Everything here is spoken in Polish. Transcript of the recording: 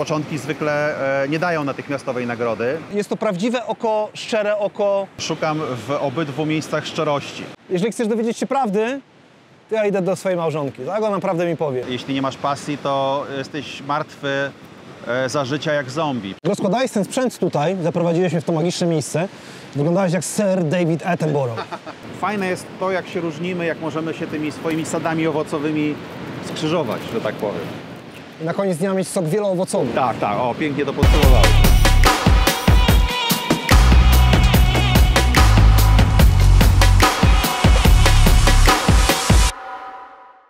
początki zwykle e, nie dają natychmiastowej nagrody. Jest to prawdziwe oko, szczere oko. Szukam w obydwu miejscach szczerości. Jeżeli chcesz dowiedzieć się prawdy, to ja idę do swojej małżonki. Tak ona naprawdę mi powie. Jeśli nie masz pasji, to jesteś martwy e, za życia jak zombie. Rozkładałeś ten sprzęt tutaj, zaprowadziłeś mnie w to magiczne miejsce. Wyglądałeś jak Sir David Attenborough. Fajne jest to, jak się różnimy, jak możemy się tymi swoimi sadami owocowymi skrzyżować, że tak powiem. Na koniec dnia mieć sok wieloowocowy. Tak, tak, o, pięknie to podsumowałeś.